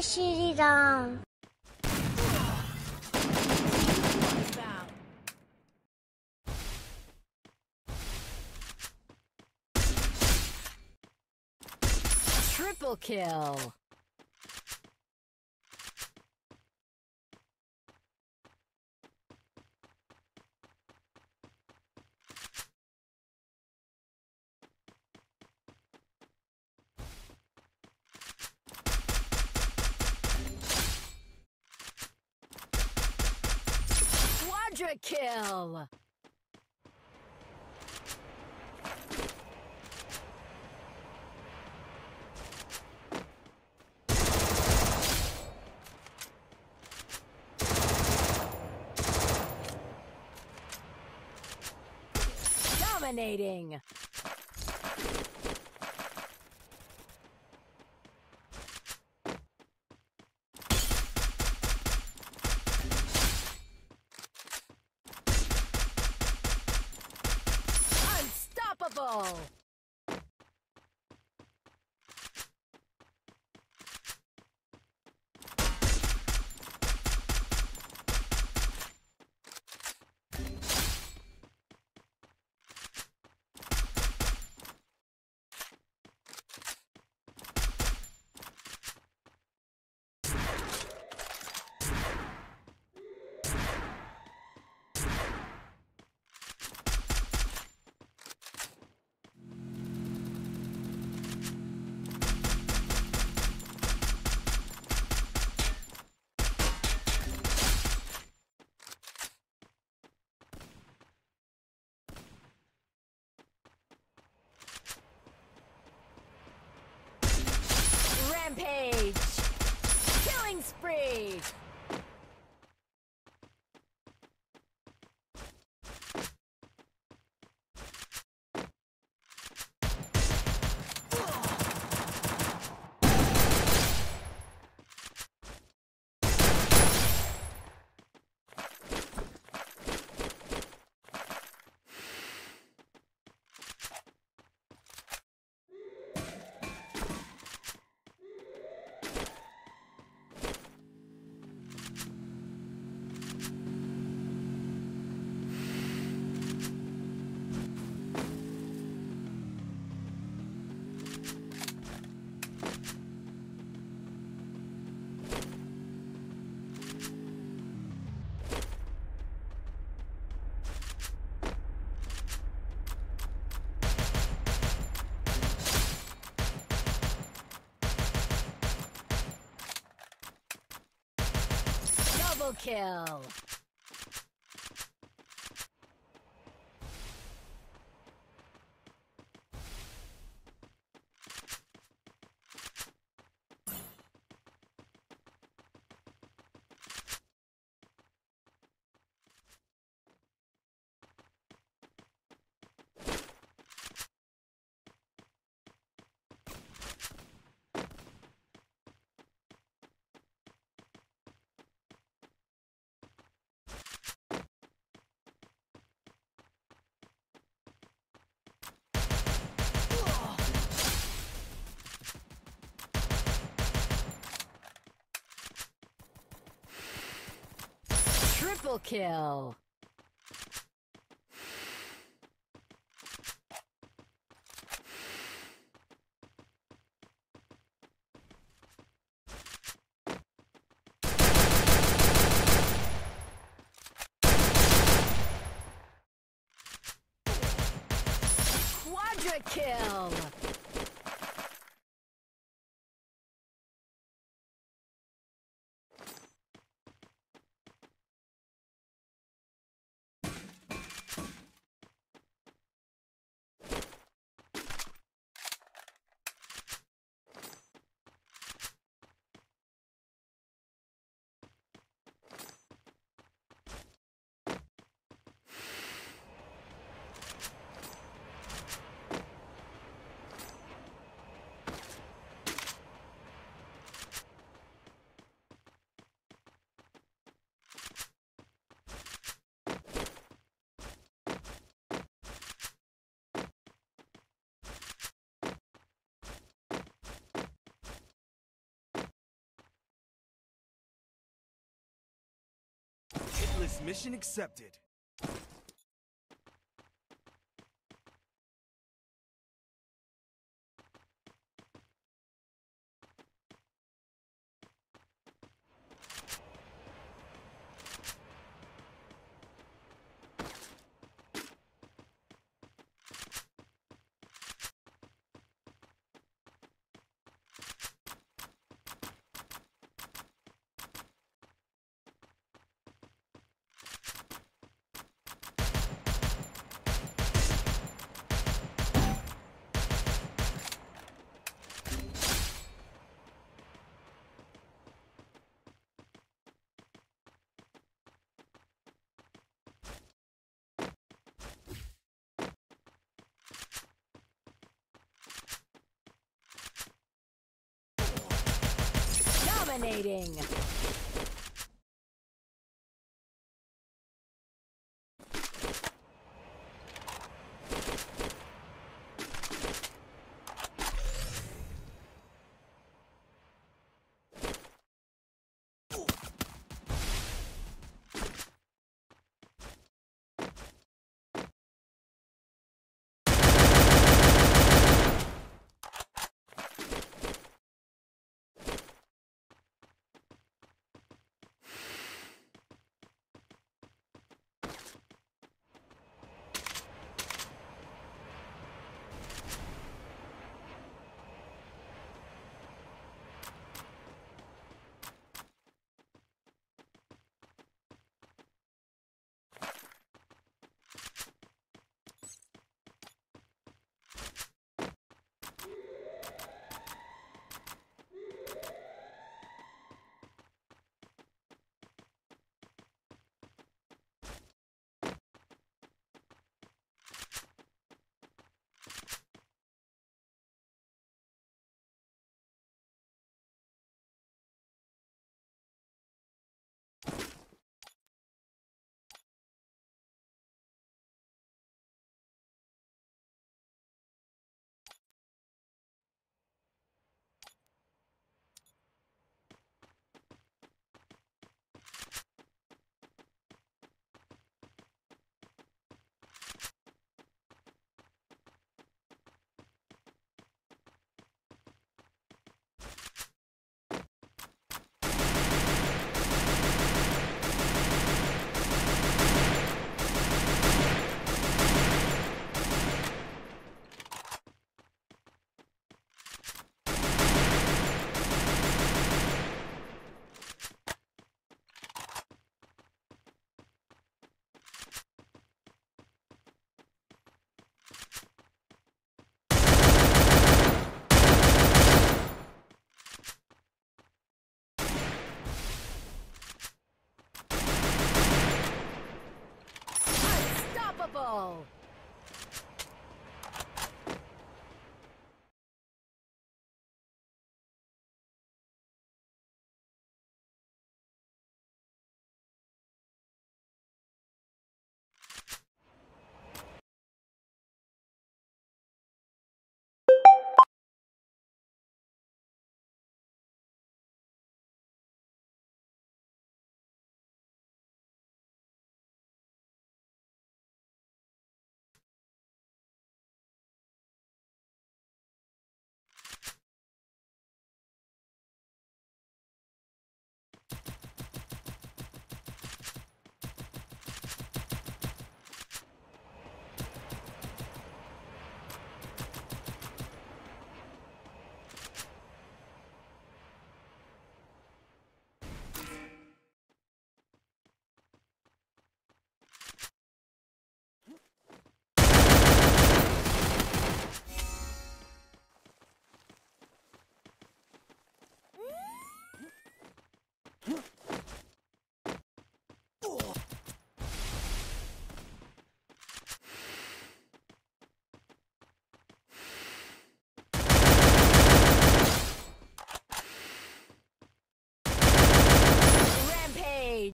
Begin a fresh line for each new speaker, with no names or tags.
실이 down.
Triple kill. Quadra kill. Dominating. Unstoppable. Killing kill! Triple kill! Quadra kill!
Mission accepted.
Dominating. Unstoppable!